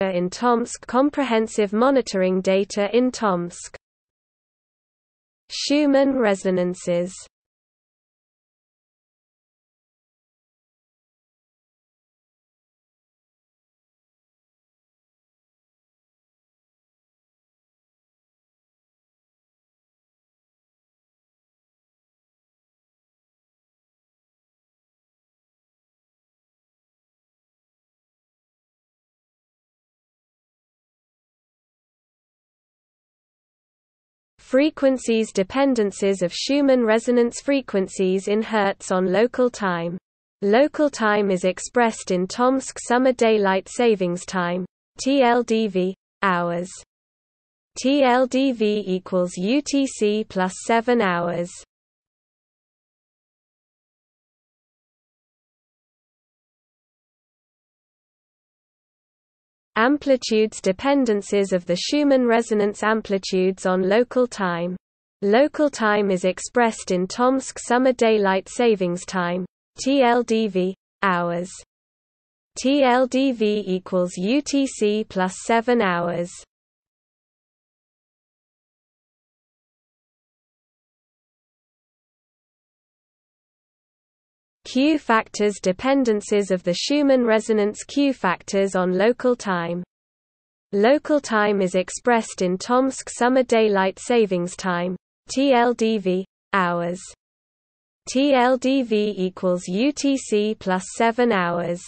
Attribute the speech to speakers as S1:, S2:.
S1: in Tomsk Comprehensive monitoring data in Tomsk. Schumann resonances Frequencies dependencies of Schumann resonance frequencies in Hertz on local time. Local time is expressed in Tomsk Summer Daylight Savings Time TLDV, hours. TLDV equals UTC plus 7 hours. Amplitudes dependencies of the Schumann resonance amplitudes on local time. Local time is expressed in Tomsk Summer Daylight Savings Time TLDV, hours. TLDV equals UTC plus 7 hours. Q factors dependencies of the Schumann resonance Q factors on local time. Local time is expressed in Tomsk Summer Daylight Savings Time TLDV, hours. TLDV equals UTC plus 7 hours.